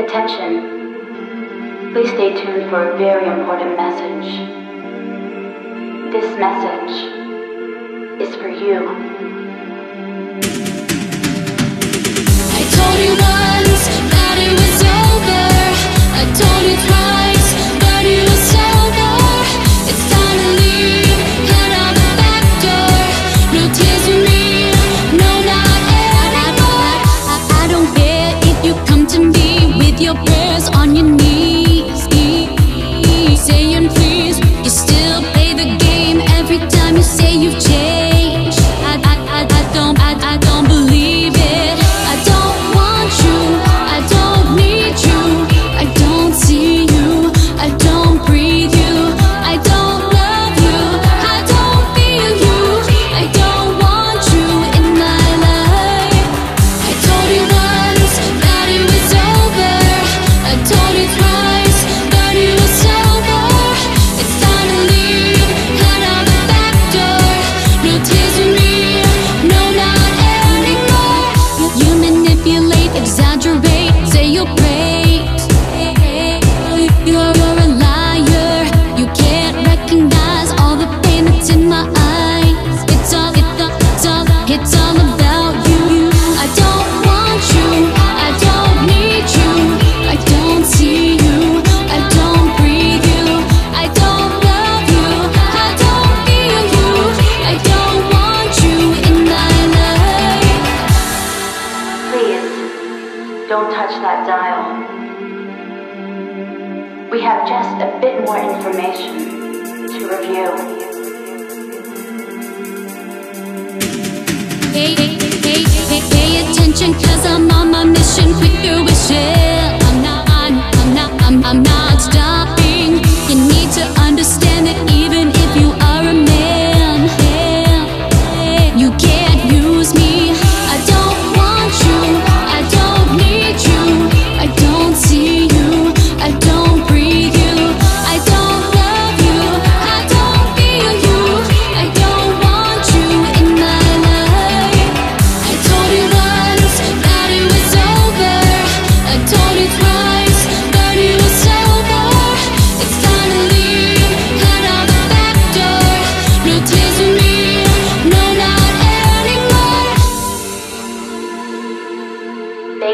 Attention. Please stay tuned for a very important message. This message is for you. nhìn nghĩ don't touch that dial. We have just a bit more information to review. Pay, pay, pay, pay attention, cause I'm on my mission. with your wishes.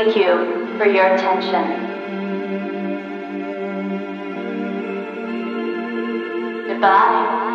Thank you for your attention. Goodbye.